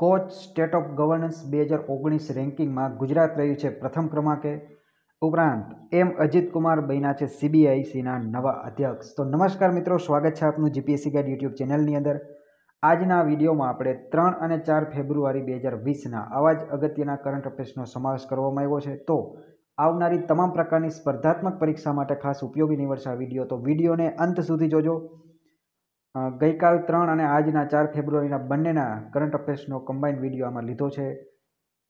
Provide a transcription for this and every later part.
Coach state of governance બે હજાર ઓગણીસ રેન્કિંગમાં ગુજરાત રહ્યું છે પ્રથમ ક્રમાંકે. ઉપરાંત એમ અજીત કુમાર બન્યા છે સીબીઆઈસીના નવા અધ્યક્ષ. તો નમસ્કાર મિત્રો, સ્વાગત છે આપનું જીપીએસસી ગાઈડ યુટ્યુબ ચેનલની અંદર. આજના વિડીયોમાં આપણે ત્રણ અને ચાર ફેબ્રુઆરી બે હજાર વીસના આવા જ અગત્યના કરંટ અફેર્સનો સમાવેશ કરવામાં આવ્યો છે. તો આવનારી તમામ પ્રકારની સ્પર્ધાત્મક પરીક્ષા માટે ખાસ ઉપયોગી નીવડશે આ વીડિયો. તો વિડીયોને અંત સુધી જોજો. ગઈકાલ ત્રણ અને આજના ચાર ફેબ્રુઆરીના બંનેના કરંટ અફેર્સનો કમ્બાઈન્ડ વીડિયો આમાં લીધો છે.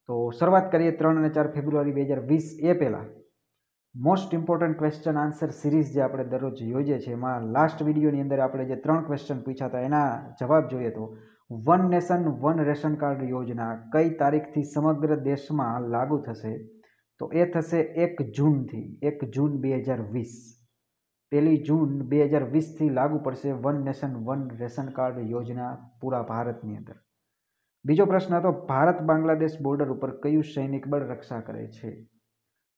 તો શરૂઆત કરીએ ત્રણ અને ચાર ફેબ્રુઆરી બે હજાર વીસ એ પહેલાં. Most important question answer series જે આપણે દરરોજ યોજીએ છીએ એમાં લાસ્ટ વિડીયોની અંદર આપણે જે ત્રણ ક્વેશ્ચન પૂછ્યા હતા, એના જવાબ જોઈએ તો one nation one ration card યોજના કઈ તારીખથી સમગ્ર દેશમાં લાગુ થશે? તો એ થશે એક જૂનથી, એક જૂન બે હજાર વીસ. પહેલી જૂન બે હજાર વીસથી લાગુ પડશે one nation, one ration card યોજના પૂરા ભારતની અંદર. બીજો પ્રશ્ન હતો, ભારત બાંગ્લાદેશ બોર્ડર ઉપર કયું સૈનિક બળ રક્ષા કરે છે?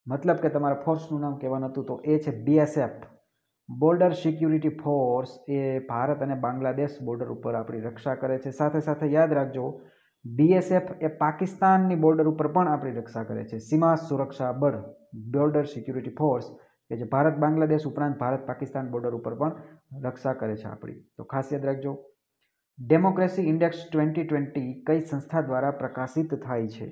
મતલબ કે તમારા ફોર્સનું નામ કહેવાનું હતું તો એ છે બીએસએફ બોર્ડર સિક્યુરિટી ફોર્સ એ ભારત અને બાંગ્લાદેશ બોર્ડર ઉપર આપણી રક્ષા કરે છે. સાથે સાથે યાદ રાખજો બીએસએફ એ પાકિસ્તાનની બોર્ડર ઉપર પણ આપણી રક્ષા કરે છે. સીમા સુરક્ષા બળ, બોર્ડર સિક્યુરિટી ફોર્સ કે જે ભારત બાંગ્લાદેશ ઉપરાંત ભારત પાકિસ્તાન બોર્ડર ઉપર પણ રક્ષા કરે છે આપણી. તો ખાસ યાદ રાખજો. ડેમોક્રેસી ઇન્ડેક્સ ટ્વેન્ટી ટ્વેન્ટી કઈ સંસ્થા દ્વારા પ્રકાશિત થાય છે?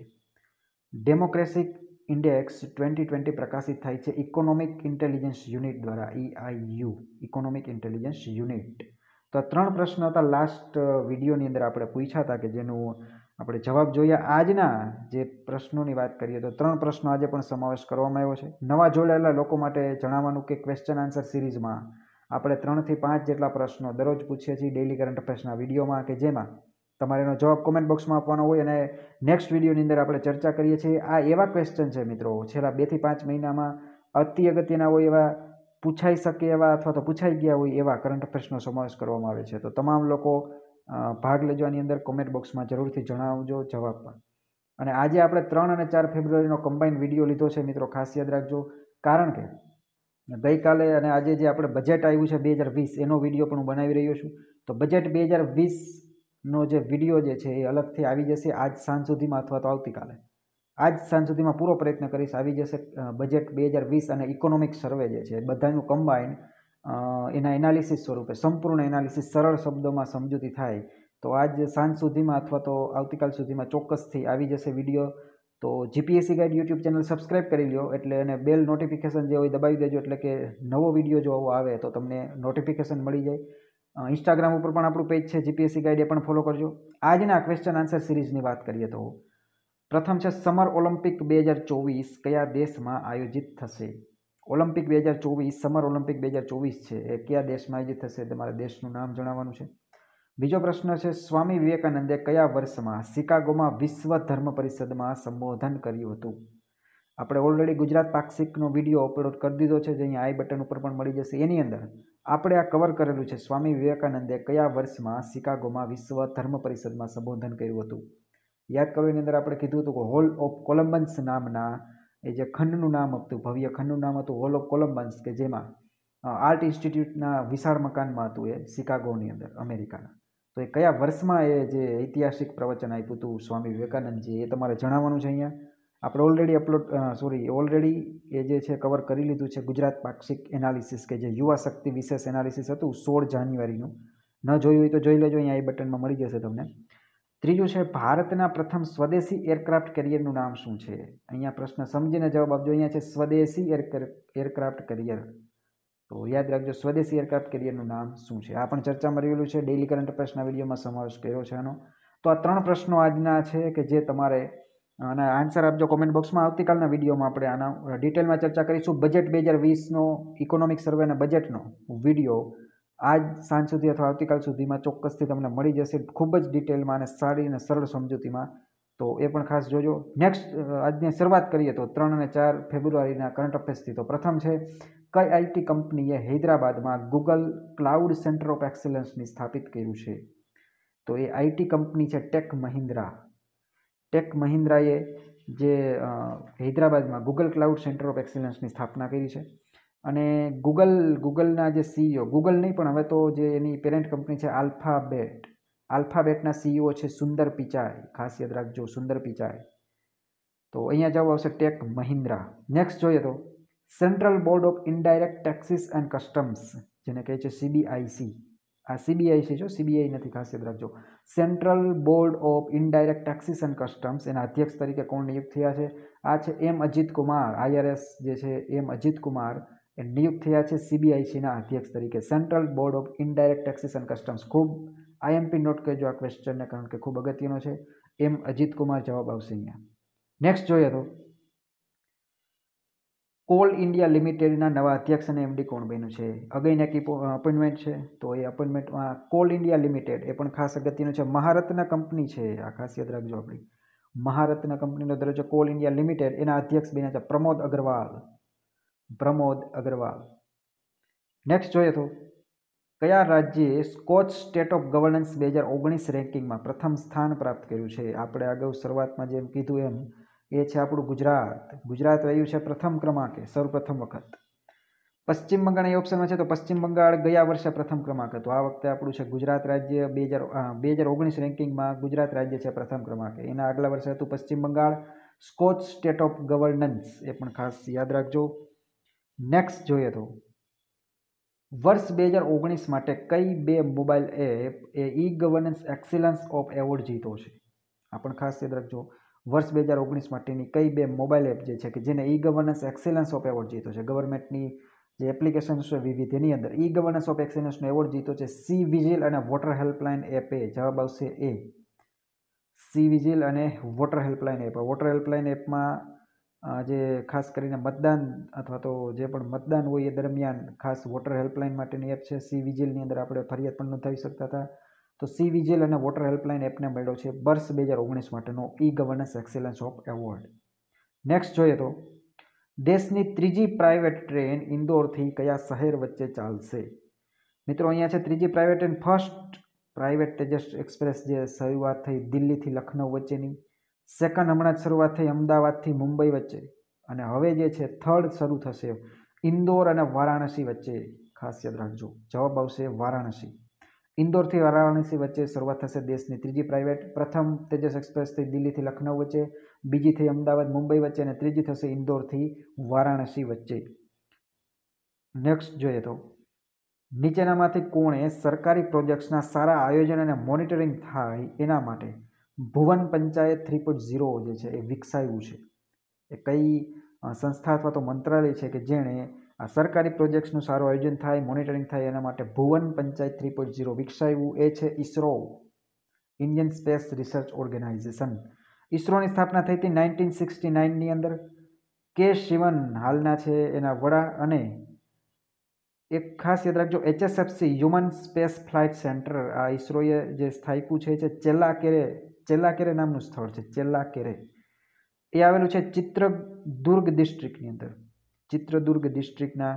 ડેમોક્રેસી ઇન્ડેક્સ ટ્વેન્ટી ટ્વેન્ટી પ્રકાશિત થાય છે ઇકોનોમિક ઇન્ટેલિજન્સ યુનિટ દ્વારા ઈઆઈયુ ઇકોનોમિક ઇન્ટેલિજન્સ યુનિટ તો આ ત્રણ પ્રશ્ન હતા. લાસ્ટ વિડીયોની અંદર આપણે પૂછ્યા હતા કે જેનું આપણે જવાબ જોઈએ આજના જે પ્રશ્નોની વાત કરીએ તો ત્રણ પ્રશ્નો આજે પણ સમાવેશ કરવામાં આવ્યો છે. નવા જોડાયેલા લોકો માટે જણાવવાનું કે ક્વેશ્ચન આન્સર સિરીઝમાં આપણે ત્રણથી પાંચ જેટલા પ્રશ્નો દરરોજ પૂછીએ છીએ ડેઇલી કરંટ અફેર્સના વિડીયોમાં કે જેમાં તમારે એનો જવાબ કોમેન્ટ બોક્સમાં આપવાનો હોય અને નેક્સ્ટ વિડીયોની અંદર આપણે ચર્ચા કરીએ છીએ. આ એવા ક્વેશ્ચન છે મિત્રો, છેલ્લા બેથી પાંચ મહિનામાં અતિ અગત્યના હોય એવા, પૂછાઈ શકે એવા અથવા તો પૂછાઈ ગયા હોય એવા કરંટ અફેર્સનો સમાવેશ કરવામાં આવે છે. તો તમામ લોકો ભાગ લેવાની અંદર કોમેન્ટ બોક્સમાં જરૂરથી જણાવજો, જવાબ પણ. અને આજે આપણે ત્રણ અને ચાર ફેબ્રુઆરીનો કમ્બાઈન વીડિયો લીધો છે, મિત્રો, ખાસ યાદ રાખજો. કારણ કે ગઈકાલે અને આજે જે આપણે બજેટ આવ્યું છે બે હજાર વીસ, એનો વીડિયો પણ હું બનાવી રહ્યો છું. તો બજેટ બે હજાર વીસનો જે વીડિયો જે છે એ અલગથી આવી જશે આજ સાંજ સુધીમાં અથવા તો આવતીકાલે. આજ સાંજ સુધીમાં પૂરો પ્રયત્ન કરીશ. આવી જશે બજેટ બે હજાર વીસ અને ઇકોનોમિક સર્વે જે છે, બધાનું કમ્બાઈન એના એનાલિસિસ સ્વરૂપે, સંપૂર્ણ એનાલિસિસ સરળ શબ્દોમાં સમજૂતી થાય, તો આજ સાંજ સુધીમાં અથવા તો આવતીકાલ સુધીમાં ચોક્કસથી આવી જશે વીડિયો તો GPSC guide YouTube channel subscribe કરી લ્યો, એટલે અને બેલ નોટિફિકેશન જે હોય દબાવી દેજો, એટલે કે નવો વીડિયો જો આવો આવે, તો તમને નોટિફિકેશન મળી જાય. ઇન્સ્ટાગ્રામ ઉપર પણ આપણું પેજ છે જીપીએસસી ગાઈડ એ પણ ફોલો કરજો. આજના ક્વેશ્ચન આન્સર સિરીઝની વાત કરીએ તો, પ્રથમ છે સમર ઓલિમ્પિક બે હજાર ચોવીસ કયા દેશમાં આયોજિત થશે? ઓલિમ્પિક બે હજાર ચોવીસ, સમર ઓલિમ્પિક બે હજાર ચોવીસ છે. એ કયા દેશમાં આયોજિત થશે તમારે દેશનું નામ જણાવવાનું છે. બીજો પ્રશ્ન છે, સ્વામી વિવેકાનંદે કયા વર્ષમાં શિકાગોમાં વિશ્વ ધર્મ પરિષદમાં સંબોધન કર્યું હતું? આપણે ઓલરેડી ગુજરાત પાક્ષિકનો વીડિયો અપલોડ કરી દીધો છે, જે અહીંયા આઈ બટન ઉપર પણ મળી જશે. એની અંદર આપણે આ કવર કરેલું છે, સ્વામી વિવેકાનંદે કયા વર્ષમાં શિકાગોમાં વિશ્વ ધર્મ પરિષદમાં સંબોધન કર્યું હતું? યાદ કરો, એની અંદર આપણે કીધું હતું કે હોલ ઓફ કોલમ્બન્સ નામના એ જે ખંડનું નામ હતું, ભવ્ય ખંડનું નામ હતું હોલ ઓફ કોલમ્બન્સ કે જેમાં આર્ટ ઇન્સ્ટિટ્યૂટના વિશાળ મકાનમાં હતું એ શિકાગોની અંદર, અમેરિકાના. તો એ કયા વર્ષમાં એ જે ઐતિહાસિક પ્રવચન આપ્યું હતું સ્વામી વિવેકાનંદજી એ તમારે જણાવવાનું છે અહીંયા? આપણે ઓલરેડી અપલોડ સોરી ઓલરેડી એ જે છે કવર કરી લીધું છે ગુજરાત પાક્ષિક એનાલિસિસ કે જે યુવા શક્તિ વિશેષ એનાલિસિસ હતું સોળ જાન્યુઆરીનું. ન જોયું હોય તો જોઈ લેજો, અહીંયા એ બટનમાં મળી જશે તમને. ત્રીજું છે, ભારતના પ્રથમ સ્વદેશી એરક્રાફ્ટ કેરિયરનું નામ શું છે? અહીંયા પ્રશ્ન સમજીને જવાબ આપજો. અહીંયા છે સ્વદેશી એરક્રાફ્ટ કેરિયર તો યાદ રાખજો, સ્વદેશી એરક્રાફ્ટ કેરિયરનું નામ શું છે? આ પણ ચર્ચામાં રહેલું છે. ડેઇલી કરંટ અફેર્સના વિડીયોમાં સમાવેશ કર્યો છે આનો. તો આ ત્રણ પ્રશ્નો આજના છે કે જે તમારે, અને આન્સર આપજો કોમેન્ટ બોક્સમાં આવતીકાલના વિડીયોમાં આપણે આના ડિટેલમાં ચર્ચા કરીશું. બજેટ બે હજાર વીસનો ઇકોનોમિક સર્વે અને બજેટનો વીડિયો આજ સાંજ સુધી અથવા આવતીકાલ સુધીમાં ચોક્કસથી તમને મળી જશે ખૂબ જ ડિટેલમાં અને સારી અને સરળ સમજૂતીમાં. તો એ પણ ખાસ જોજો. નેક્સ્ટ આજની શરૂઆત કરીએ તો ત્રણ અને ચાર ફેબ્રુઆરીના કરંટ અફેર્સથી તો પ્રથમ છે, કઈ આઈટી કંપનીએ હૈદરાબાદમાં ગૂગલ ક્લાઉડ સેન્ટર ઓફ એક્સેલન્સની સ્થાપિત કર્યું છે? તો એ આઈટી કંપની છે ટેક મહિન્દ્રા. ટેક મહિન્દ્રાએ જે હૈદરાબાદમાં ગૂગલ ક્લાઉડ સેન્ટર ઓફ એક્સેલન્સની સ્થાપના કરી છે. અને ગૂગલ ગૂગલના જે સીઈઓ ગૂગલ નહીં પણ હવે તો જે એની પેરેન્ટ કંપની છે આલ્ફાબેટ આલ્ફાબેટના સીઈઓ છે સુંદર પિચાઈ. ખાસ યાદ રાખજો, સુંદર પિચાઈ. તો અહીંયા જવું આવશે ટેક મહિન્દ્રા નેક્સ્ટ જોઈએ તો central board of indirect taxes and customs જેને કહે છે સીબીઆઈસી આ સીબીઆઈસી જો સીબીઆઈ નથી ખાસ યાદ રાખજો. Central board of indirect taxes and customs એના અધ્યક્ષ તરીકે કોણ નિયુક્ત થયા છે? આ છે એમ અજીત કુમાર આઈઆરએસ જે છે એમ અજીત કુમાર નિયુક્ત થયા છે સીબીઆઈસીના અધ્યક્ષ તરીકે. Central Board of Indirect Taxes and Customs. ખૂબ આઈએમપી નોટ કરજો આ ક્વેશ્ચનને, કારણ કે ખૂબ અગત્યનો છે. એમ અજીત કુમાર જવાબ આવશે અહીંયા. નેક્સ્ટ જોઈએ તો. કોલ ઇન્ડિયા લિમિટેડના નવા અધ્યક્ષ અને એમડી કોણ બન્યું છે? અગેન એક અપોઇન્ટમેન્ટ છે, તો એ અપોઇન્ટમેન્ટમાં કોલ ઇન્ડિયા લિમિટેડ એ પણ ખાસ અગત્યનું છે. મહારત્ન કંપની છે, આ ખાસ યાદ રાખજો આપણી. મહારત્ન કંપનીનો દરજ્જો કોલ ઇન્ડિયા લિમિટેડ એના અધ્યક્ષ બન્યા છે પ્રમોદ અગ્રવાલ. પ્રમોદ અગ્રવાલ. નેક્સ્ટ જોઈએ તો, કયા રાજ્યે સ્કોચ સ્ટેટ ઓફ ગવર્નન્સ બે હજાર ઓગણીસ રેન્કિંગમાં પ્રથમ સ્થાન પ્રાપ્ત કર્યું છે? આપણે અગાઉ શરૂઆતમાં જેમ કીધું એમ, એ છે આપણું ગુજરાત. ગુજરાત રહ્યું છે પ્રથમ ક્રમાંકે સૌપ્રથમ વખત. પશ્ચિમ બંગાળ એ ઓપ્શનમાં છે તો પશ્ચિમ બંગાળ ગયા વર્ષે પ્રથમ ક્રમાંક હતો. આ વખતે આપણું છે ગુજરાત રાજ્ય બે હજાર બે હજાર ઓગણીસ રેન્કિંગમાં ગુજરાત રાજ્ય છે પ્રથમ ક્રમાંકે. એના આગલા વર્ષે હતું Paschim Bangal. Skoch state of governance એ પણ ખાસ યાદ રાખજો. નેક્સ્ટ જોઈએ તો. વર્ષ બે હજાર ઓગણીસ માટે કઈ બે mobile app A e governance excellence of award જીતો છે? આ પણ ખાસ યાદ રાખજો. વર્ષ બે હજાર ઓગણીસ માટેની કઈ બે મોબાઈલ એપ જે છે કે જેને e governance excellence of award જીતો છે? ગવર્મેન્ટની જે એપ્લિકેશન છે વિવિધ એની અંદર ઈ ગવર્નન્સ ઓફ એક્સિલન્સનો એવોર્ડ જીતો છે સી વિજિલ અને વોટર હેલ્પલાઇન એપ એ. જવાબ આવશે એ. સી વિજિલ અને voter helpline app. Voter helpline એપમાં જે ખાસ કરીને મતદાન અથવા તો જે પણ મતદાન હોય એ દરમિયાન ખાસ વોટર હેલ્પલાઇન માટેની એપ છે. સી વિજિલની અંદર આપણે ફરિયાદ પણ નોંધાવી શકતા હતા. તો સી વિજિલ અને વોટર હેલ્પલાઇન એપને મળ્યો છે વર્ષ બે હજાર ઓગણીસ માટેનો e governance excellence of award. Next જોઈએ તો, દેશની ત્રીજી પ્રાઇવેટ ટ્રેન ઇન્દોરથી કયા શહેર વચ્ચે ચાલશે? મિત્રો, અહીંયા છે ત્રીજી private train first private Tejas express જે શરૂઆત થઈ દિલ્હીથી લખનઉ વચ્ચેની. સેકન્ડ હમણાં જ શરૂઆત થઈ અમદાવાદથી મુંબઈ વચ્ચે. અને હવે જે છે થર્ડ શરૂ થશે ઇન્દોર અને વારાણસી વચ્ચે. ખાસ યાદ રાખજો. જવાબ આવશે વારાણસી. ઇન્દોરથી વારાણસી વચ્ચે શરૂઆત થશે દેશની ત્રીજી પ્રાઇવેટ પ્રથમ તેજસ એક્સપ્રેસથી દિલ્હીથી લખનઉ વચ્ચે. બીજી થઈ અમદાવાદ, મુંબઈ વચ્ચે અને ત્રીજી થશે ઇન્દોરથી વારાણસી વચ્ચે. નેક્સ્ટ જોઈએ તો. નીચેનામાંથી કોણે સરકારી પ્રોજેક્ટ્સના સારા આયોજન અને મોનિટરિંગ થાય એના માટે? Bhuvan panchayat three point zero જે છે એ વિકસાવ્યું છે. એ કઈ સંસ્થા અથવા તો મંત્રાલય છે કે જેણે આ સરકારી પ્રોજેક્ટ્સનું સારું આયોજન થાય, મોનિટરિંગ થાય એના માટે Bhuvan panchayat three point zero વિકસાવ્યું. એ છે ISRO Indian space research organisation. ઇસરોની સ્થાપના થઈ હતી નાઇન્ટીન સિક્સટી નાઇનની અંદર. કે શિવન હાલના છે એના વડા અને એક ખાસ યાદ રાખજો, HSFC human space flight centre આ ઇસરોએ જે સ્થાપ્યું છે એ ચેલ્લાકેરે ચેલ્લાકેરે નામનું સ્થળ છે, ચેલ્લાકેરે. એ આવેલું છે ચિત્રદુર્ગ ડિસ્ટ્રિક્ટની અંદર. ચિત્રદુર્ગ ડિસ્ટ્રિક્ટના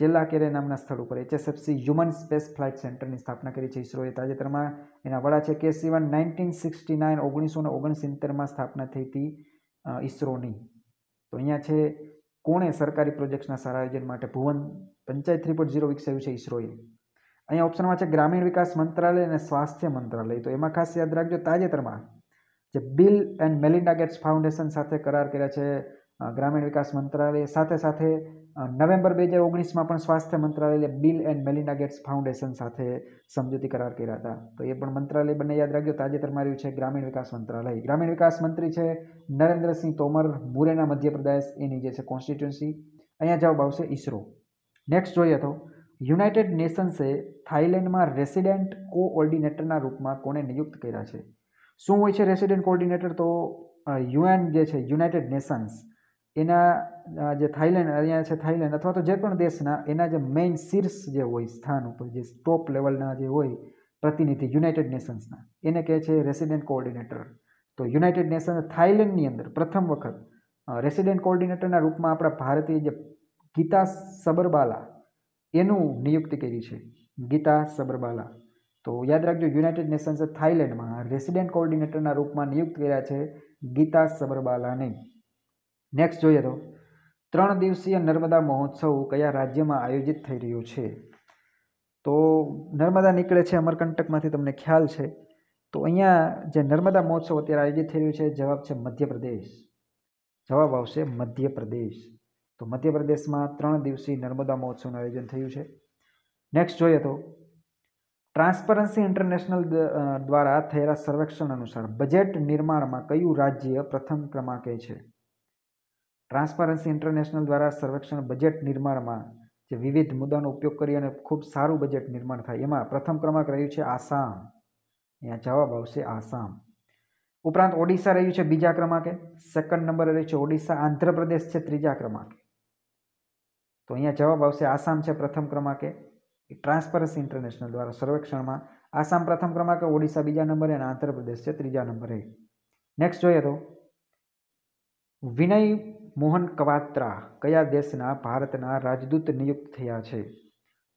ચેલ્લાકેરે નામના સ્થળ ઉપર એચએસએફસી હ્યુમન સ્પેસ ફ્લાઇટ સેન્ટરની સ્થાપના કરી છે ઇસરોએ તાજેતરમાં એના વડા છે કે સિવન નાઇન્ટીન સિક્સટી નાઇન ઓગણીસો ને ઓગણસિત્તેરમાં સ્થાપના થઈ હતી ઇસરોની તો અહીંયા છે કોણે સરકારી પ્રોજેક્ટ્સના સારા આયોજન માટે Bhuvan panchayat three point zero વિકસાવ્યું છે ઇસરોએ અહીંયા ઓપ્શનમાં છે ગ્રામીણ વિકાસ મંત્રાલય અને સ્વાસ્થ્ય મંત્રાલય. તો એમાં ખાસ યાદ રાખજો, તાજેતરમાં જે Bill and Melinda Gates foundation સાથે કરાર કર્યા છે ગ્રામીણ વિકાસ મંત્રાલય. સાથે સાથે નવેમ્બર બે હજાર ઓગણીસમાં પણ સ્વાસ્થ્ય મંત્રાલયે Bill and Melinda Gates foundation સાથે સમજૂતી કરાર કર્યા હતા. તો એ પણ મંત્રાલય બંને યાદ રાખજો, તાજેતરમાં આવ્યું છે ગ્રામીણ વિકાસ મંત્રાલય. ગ્રામીણ વિકાસ મંત્રી છે નરેન્દ્રસિંહ તોમર, મુરેના મધ્યપ્રદેશ. એની જે છે કોન્સ્ટિટ્યુન્સી અહીંયા જવાબ આવશે ઇસરો નેક્સ્ટ જોઈએ તો યુનાઇટેડ નેશન્સે થાઇલેન્ડમાં રેસિડેન્ટ કોઓર્ડિનેટરના રૂપમાં કોને નિયુક્ત કર્યા છે? શું હોય છે રેસિડેન્ટ કોઓર્ડિનેટર? તો યુએન જે છે, યુનાઇટેડ નેશન્સ, એના જે થાઇલેન્ડ, અહીંયા છે થાઇલેન્ડ, અથવા તો જે પણ દેશના, એના જે મેઇન શીર્ષ જે હોય, સ્થાન ઉપર, જે ટોપ લેવલના જે હોય, પ્રતિનિધિ યુનાઇટેડ નેશન્સના, એને કહે છે રેસિડેન્ટ કોઓર્ડિનેટર. તો યુનાઇટેડ નેશન્સ થાઇલેન્ડની અંદર પ્રથમ વખત રેસિડેન્ટ કોઓર્ડિનેટરના રૂપમાં આપણા ભારતીય જે ગીતા સબરબાલા એનું નિયુક્તિ કરી છે. ગીતા સબરબાલા. તો યાદ રાખજો, યુનાઇટેડ નેશન્સે થાઇલેન્ડમાં રેસિડેન્ટ કોઓર્ડિનેટરના રૂપમાં નિયુક્ત કર્યા છે ગીતા સબરબાલાને. નેક્સ્ટ જોઈએ તો, ત્રણ દિવસીય નર્મદા મહોત્સવ કયા રાજ્યમાં આયોજિત થઈ રહ્યો છે? તો નર્મદા નીકળે છે અમરકંટકમાંથી, તમને ખ્યાલ છે. તો અહીંયા જે નર્મદા મહોત્સવ અત્યારે આયોજિત થઈ રહ્યું છે, જવાબ છે મધ્યપ્રદેશ. જવાબ આવશે મધ્યપ્રદેશ. તો મધ્યપ્રદેશમાં ત્રણ દિવસીય નર્મદા મહોત્સવનું આયોજન થયું છે. નેક્સ્ટ જોઈએ તો ટ્રાન્સપરન્સી ઇન્ટરનેશનલ દ્વારા થયેલા સર્વેક્ષણ અનુસાર બજેટ નિર્માણમાં કયું રાજ્ય પ્રથમ ક્રમાંકે છે? ટ્રાન્સપરન્સી ઇન્ટરનેશનલ દ્વારા સર્વેક્ષણ બજેટ નિર્માણમાં જે વિવિધ મુદ્દાનો ઉપયોગ કરી અને ખૂબ સારું બજેટ નિર્માણ થાય, એમાં પ્રથમ ક્રમાંક રહ્યું છે આસામ. અહીંયા જવાબ આવશે આસામ. ઉપરાંત ઓડિશા રહ્યું છે બીજા ક્રમાંકે. સેકન્ડ નંબરે રહ્યું છે ઓડિશા. આંધ્રપ્રદેશ છે ત્રીજા ક્રમાંકે. તો અહીંયા જવાબ આવશે આસામ છે પ્રથમ ક્રમાંકે ટ્રાન્સપરન્સી ઇન્ટરનેશનલ દ્વારા સર્વેક્ષણમાં. આસામ પ્રથમ ક્રમાંકે, ઓડિશા બીજા નંબરે અને આંધ્રપ્રદેશ છે ત્રીજા નંબરે. નેક્સ્ટ જોઈએ તો, વિનય મોહન કવાત્રા કયા દેશના ભારતના રાજદૂત નિયુક્ત થયા છે?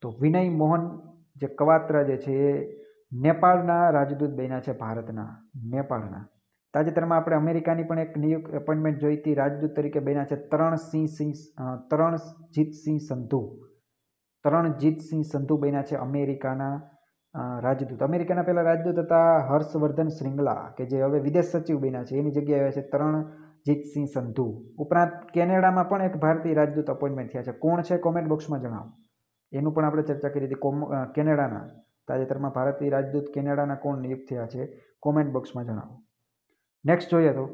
તો વિનય મોહન જે કવાત્રા જે છે એ નેપાળના રાજદૂત બન્યા છે ભારતના, નેપાળના. તાજેતરમાં આપણે અમેરિકાની પણ એક નિયુક્ત એપોઇન્ટમેન્ટ જોઈ હતી. રાજદૂત તરીકે બન્યા છે તરણસિંહ સિંહ તરણજીતસિંહ સંધુ. તરણજીતસિંહ સંધુ બન્યા છે અમેરિકાના રાજદૂત. અમેરિકાના પહેલાં રાજદૂત હતા હર્ષવર્ધન શ્રીંગલા, કે જે હવે વિદેશ સચિવ બન્યા છે. એની જગ્યાએ આવ્યા છે તરણજીતસિંહ સંધુ. ઉપરાંત કેનેડામાં પણ એક ભારતીય રાજદૂત અપોઇન્ટમેન્ટ થયા છે. કોણ છે કોમેન્ટ બોક્સમાં જણાવો. એનું પણ આપણે ચર્ચા કરી હતી. કોમ કેનેડાના. તાજેતરમાં ભારતીય રાજદૂત કેનેડાના કોણ નિયુક્ત થયા છે? કોમેન્ટ બોક્સમાં જણાવો. નેક્સ્ટ જોઈએ તો,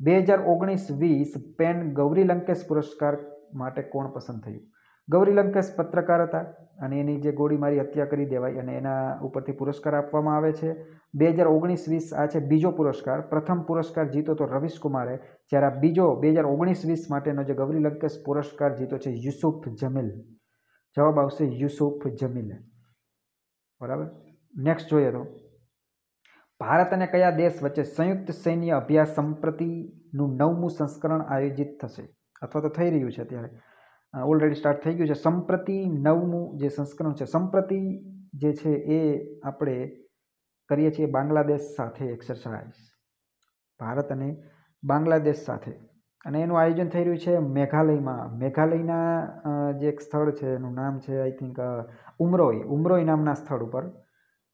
બે હજાર ઓગણીસ વીસ પેન ગૌરી લંકેશ પુરસ્કાર માટે કોણ પસંદ થયું? ગૌરી લંકેશ પત્રકાર હતા અને એની જે ગોળીમારી હત્યા કરી દેવાય અને એના ઉપરથી પુરસ્કાર આપવામાં આવે છે. બે હજાર ઓગણીસ વીસ આ છે બીજો પુરસ્કાર. પ્રથમ પુરસ્કાર જીતો તો રવિશ કુમારે જ્યારે આ બીજો બે હજાર ઓગણીસ વીસ માટેનો જે ગૌરી લંકેશ પુરસ્કાર જીતો છે યુસુફ જમીલ. જવાબ આવશે યુસુફ જમીલ. બરાબર? નેક્સ્ટ જોઈએ તો ભારત અને કયા દેશ વચ્ચે સંયુક્ત સૈન્ય અભ્યાસ સંપ્રતિનું નવમું સંસ્કરણ આયોજિત થશે? અથવા તો થઈ રહ્યું છે અત્યારે. ઓલરેડી સ્ટાર્ટ થઈ ગયું છે. સંપ્રતિ નવમું જે સંસ્કરણ છે, સંપ્રતિ જે છે એ આપણે કરીએ છીએ બાંગ્લાદેશ સાથે એક્સરસાઇઝ ભારત અને બાંગ્લાદેશ સાથે. અને એનું આયોજન થઈ રહ્યું છે મેઘાલયમાં. મેઘાલયના જે એક સ્થળ છે, એનું નામ છે આઈ થિંક ઉમરોઈ. ઉમરોઈ નામના સ્થળ ઉપર.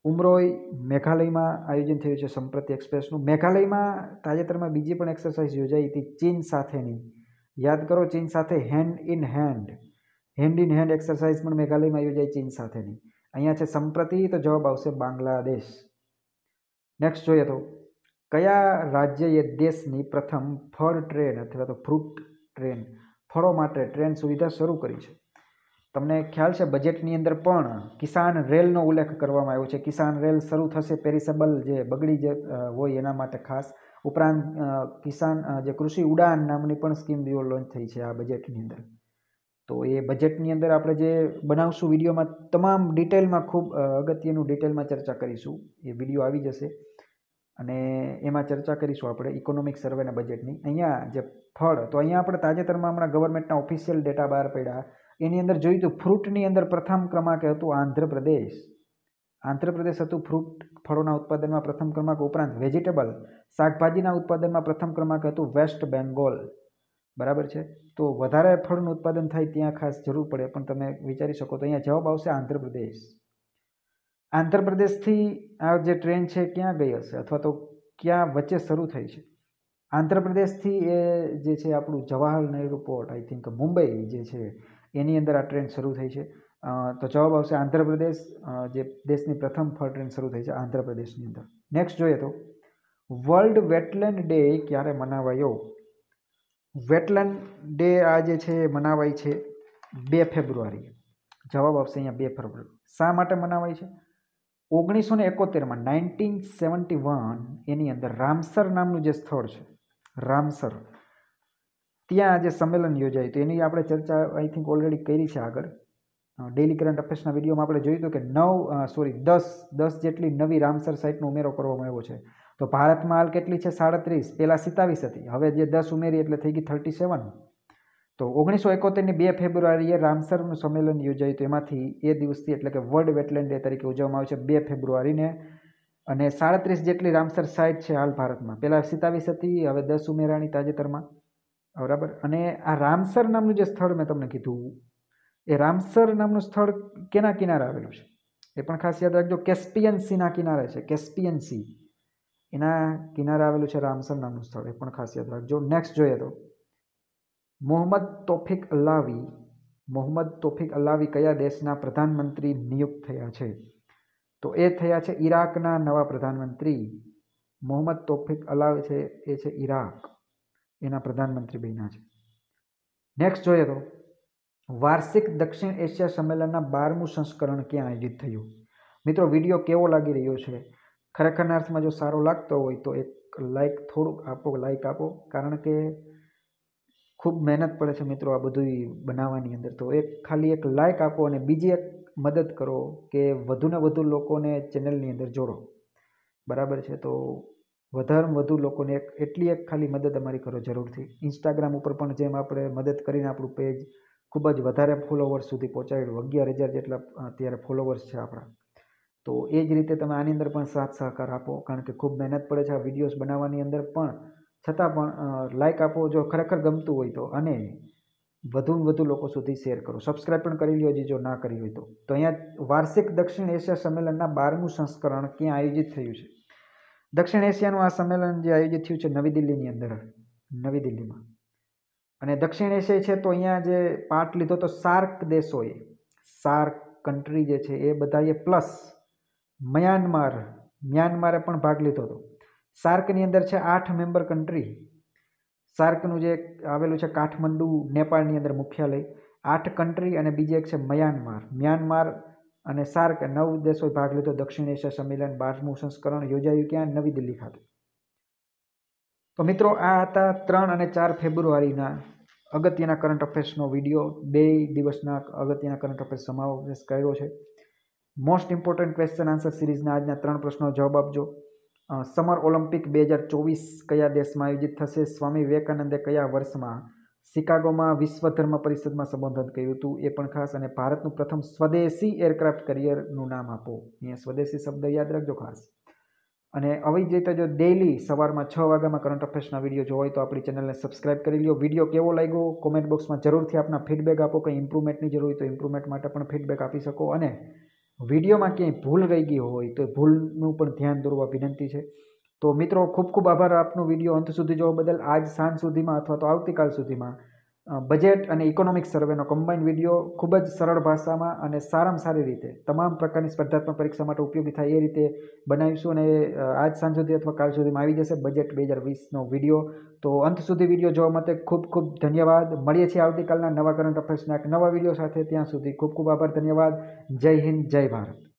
ઉમરોઈ મેઘાલયમાં આયોજન થયું છે સંપ્રતિ એક્સપ્રેસનું. મેઘાલયમાં તાજેતરમાં બીજી પણ એક્સરસાઇઝ યોજાઈ હતી ચીન સાથેની. યાદ કરો, ચીન સાથે hand in hand hand in hand exercise પણ મેઘાલયમાં યોજાઈ ચીન સાથેની. અહીંયા છે સંપ્રતિ, તો જવાબ આવશે બાંગ્લાદેશ. નેક્સ્ટ જોઈએ તો, કયા રાજ્યએ દેશની પ્રથમ ફળ ટ્રેન અથવા તો ફ્રૂટ ટ્રેન ફળો માટે ટ્રેન સુવિધા શરૂ કરી છે? તમને ખ્યાલ છે બજેટની અંદર પણ કિસાન રેલનો ઉલ્લેખ કરવામાં આવ્યો છે. કિસાન રેલ શરૂ થશે પેરિસેબલ જે બગડી જ હોય એના માટે ખાસ. ઉપરાંત કિસાન જે કૃષિ ઉડાન નામની પણ સ્કીમ લોન્ચ થઈ છે આ બજેટની અંદર. તો એ બજેટની અંદર આપણે જે બનાવશું વિડીયોમાં તમામ ડિટેલમાં ખૂબ અગત્યનું ડિટેલમાં ચર્ચા કરીશું. એ વીડિયો આવી જશે. અને એમાં ચર્ચા કરીશું આપણે ઇકોનોમિક સર્વેના બજેટની. અહીંયા જે ફળ, તો અહીંયા આપણે તાજેતરમાં હમણાં ગવર્મેન્ટના ઓફિશિયલ ડેટા બહાર પડ્યા. એની અંદર જોયું તો ફ્રૂટની અંદર પ્રથમ ક્રમાંકે હતું આંધ્રપ્રદેશ. આંધ્રપ્રદેશ હતું ફ્રૂટ ફળોના ઉત્પાદનમાં પ્રથમ ક્રમાંક ઉપરાંત વેજીટેબલ. શાકભાજીના ઉત્પાદનમાં પ્રથમ ક્રમાંક હતું વેસ્ટ બેંગોલ. બરાબર છે? તો વધારે ફળનું ઉત્પાદન થાય ત્યાં ખાસ જરૂર પડે, પણ તમે વિચારી શકો તો અહીંયા જવાબ આવશે આંધ્રપ્રદેશ. આંધ્રપ્રદેશથી આ જે ટ્રેન છે, ક્યાં ગઈ હશે? અથવા તો ક્યાં વચ્ચે શરૂ થઈ છે? આંધ્રપ્રદેશથી એ જે છે આપણું Jawahar Nehru port I think Mumbai જે છે એની અંદર આ ટ્રેન શરૂ થઈ છે. તો જવાબ આવશે આંધ્રપ્રદેશ. જે દેશની પ્રથમ ફળ ટ્રેન શરૂ થઈ છે આંધ્રપ્રદેશની અંદર. નેક્સ્ટ જોઈએ તો વર્લ્ડ વેટલેન્ડ ડે ક્યારે મનાવાયો? વેટલેન્ડ ડે આ જે છે એ મનાવાય છે બે ફેબ્રુઆરી જવાબ આવશે અહીંયા બે ફેબ્રુઆરી. શા માટે મનાવાય છે? ઓગણીસો ને એકોતેરમાં નાઇન્ટીન સેવન્ટી વન એની અંદર રામસર નામનું જે સ્થળ છે, રામસર ત્યાં જે સંમેલન યોજાયું હતું. એની આપણે ચર્ચા આઈ થિંક ઓલરેડી કરી છે આગળ. ડેલી કરંટ અફેર્સના વિડીયોમાં આપણે જોયું હતું કે નવ સોરી દસ દસ જેટલી નવી રામસર સાઇટનો ઉમેરો કરવામાં આવ્યો છે. તો ભારતમાં હાલ કેટલી છે? સાડત્રીસ. પહેલાં સિત્તાવીસ હતી. હવે જે દસ ઉમેરી એટલે થઈ ગઈ થર્ટી સેવન. તો ઓગણીસો એકોતેરની બે ફેબ્રુઆરીએ રામસરનું સંમેલન યોજાયું હતું. એમાંથી એ દિવસથી એટલે કે વર્લ્ડ વેટલેન્ડ ડે તરીકે ઉજવવામાં આવે છે, બે ફેબ્રુઆરીને. અને સાડત્રીસ જેટલી રામસર સાઇટ છે હાલ ભારતમાં. પહેલાં સિત્તાવીસ હતી, હવે દસ ઉમેરાની તાજેતરમાં. બરાબર. અને આ રામસર નામનું જે સ્થળ મેં તમને કીધું, એ રામસર નામનું સ્થળ કેના કિનારે આવેલું છે? એ પણ ખાસ યાદ રાખજો, કેસ્પિયન સીના કિનારે છે, કેસ્પિયન સી. એના કિનારે આવેલું છે રામસર નામનું સ્થળ, એ પણ ખાસ યાદ રાખજો. નેક્સ્ટ જોઈએ તો. મોહમ્મદ તોફિક અલ્લાવી, મોહમ્મદ તોફિક અલ્લાવી કયા દેશના પ્રધાનમંત્રી નિયુક્ત થયા છે? તો એ થયા છે ઈરાકના નવા પ્રધાનમંત્રી. મોહમ્મદ તોફિક અલાવી છે, એ છે ઈરાક. એના પ્રધાનમંત્રી બન્યા છે. નેક્સ્ટ જોઈએ તો, વાર્ષિક દક્ષિણ એશિયા સંમેલનના બારમું સંસ્કરણ ક્યાં આયોજિત થયું? મિત્રો, વીડિયો કેવો લાગી રહ્યો છે? ખરેખરના અર્થમાં જો સારો લાગતો હોય તો એક લાઈક થોડુંક આપો લાઈક આપો, કારણ કે ખૂબ મહેનત પડે છે મિત્રો આ બધું બનાવવાની અંદર. તો એક ખાલી એક લાઈક આપો અને બીજી એક મદદ કરો કે વધુને વધુ લોકોને ચેનલની અંદર જોડો. બરાબર છે? તો વધારેમાં વધુ લોકોને એક, એટલી એક ખાલી મદદ અમારી કરો જરૂરથી. ઇન્સ્ટાગ્રામ ઉપર પણ જેમ આપણે મદદ કરીને આપણું પેજ ખૂબ જ વધારે ફોલોવર્સ સુધી પહોંચાડ્યું. અગિયાર હજાર જેટલા અત્યારે ફોલોવર્સ છે આપણા. તો એ જ રીતે તમે આની અંદર પણ સાથ સહકાર આપો, કારણ કે ખૂબ મહેનત પડે છે આ વિડીયોઝ બનાવવાની અંદર પણ. છતાં પણ લાઈક આપો જો ખરેખર ગમતું હોય તો અને વધુમાં વધુ લોકો સુધી શેર કરો. સબસ્ક્રાઈબ પણ કરી લ્યો જો ના કરી હોય તો. તો અહીંયા વાર્ષિક દક્ષિણ એશિયા સંમેલનના બારમું સંસ્કરણ ક્યાં આયોજિત થયું છે? દક્ષિણ એશિયાનું આ સંમેલન જે આયોજિત થયું છે નવી દિલ્હીની અંદર, નવી દિલ્હીમાં. અને દક્ષિણ એશિયા છે તો અહીંયા જે પાર્ટ લીધો તો સાર્ક દેશોએ, સાર્ક કન્ટ્રી જે છે એ બધાએ પ્લસ મ્યાનમાર, મ્યાનમારે પણ ભાગ લીધો હતો. સાર્કની અંદર છે આઠ મેમ્બર કન્ટ્રી સાર્કનું જે આવેલું છે કાઠમંડુ, નેપાળની અંદર મુખ્યાલય. આઠ કન્ટ્રી અને બીજી એક છે મ્યાનમાર. મ્યાનમાર અને સાર્ક નવ દેશોએ ભાગ લીધો. દક્ષિણ એશિયા સંમેલન બારમું સંસ્કરણ યોજાયું ક્યાં? નવી દિલ્હી ખાતે. તો મિત્રો, આ હતા ત્રણ અને ચાર ફેબ્રુઆરીના અગત્યના કરંટ અફેર્સનો વીડિયો. બે દિવસના અગત્યના કરંટ અફેર્સ સમાવેશ કર્યો છે. મોસ્ટ ઇમ્પોર્ટન્ટ ક્વેશ્ચન આન્સર સિરીઝના આજના ત્રણ પ્રશ્નો જવાબ આપજો. સમર ઓલિમ્પિક બે હજાર ચોવીસ કયા દેશમાં આયોજિત થશે? સ્વામી વિવેકાનંદે કયા વર્ષમાં શિકાગોમાં વિશ્વ ધર્મ પરિષદમાં સંબોધન કર્યું હતું. એ પણ ખાસ અને ભારતનું પ્રથમ સ્વદેશી એરક્રાફ્ટ કરિયરનું નામ આપો. અહીંયા સ્વદેશી શબ્દ યાદ રાખજો ખાસ. અને આવી જ રીતે જો ડેલી સવારમાં છ વાગ્યામાં કરંટ અફેર્સના વીડિયો જોવો હોય તો આપણી ચેનલને સબસ્ક્રાઇબ કરી લો વીડિયો કેવો લાગ્યો? કોમેન્ટ બોક્સમાં જરૂરથી આપના ફીડબેક આપો. કંઈ ઇમ્પ્રુવમેન્ટની જરૂર હોય તો ઇમ્પ્રુવમેન્ટ માટે પણ ફીડબેક આપી શકો. અને વિડીયોમાં ક્યાંય ભૂલ રહી ગઈ હોય તો ભૂલનું પણ ધ્યાન દોરવા વિનંતી છે. તો મિત્રો, ખૂબ ખૂબ આભાર આપનો વીડિયો અંત સુધી જોવા બદલ. આજ સાંજ સુધીમાં અથવા તો આવતીકાલ સુધીમાં બજેટ અને ઇકોનોમિક સર્વેનો કમ્બાઇન વીડિયો ખૂબ જ સરળ ભાષામાં અને સારામાં સારી રીતે, તમામ પ્રકારની સ્પર્ધાત્મક પરીક્ષા માટે ઉપયોગી થાય એ રીતે બનાવીશું અને આજ સાંજ સુધી અથવા કાલ સુધીમાં આવી જશે બજેટ બે હજાર વીસનો વીડિયો. તો અંત સુધી વીડિયો જોવા માટે ખૂબ ખૂબ ધન્યવાદ. મળીએ છીએ આવતીકાલના નવા કરંટ અફેર્સના એક નવા વીડિયો સાથે. ત્યાં સુધી ખૂબ ખૂબ આભાર, ધન્યવાદ. જય હિન્દ, જય ભારત.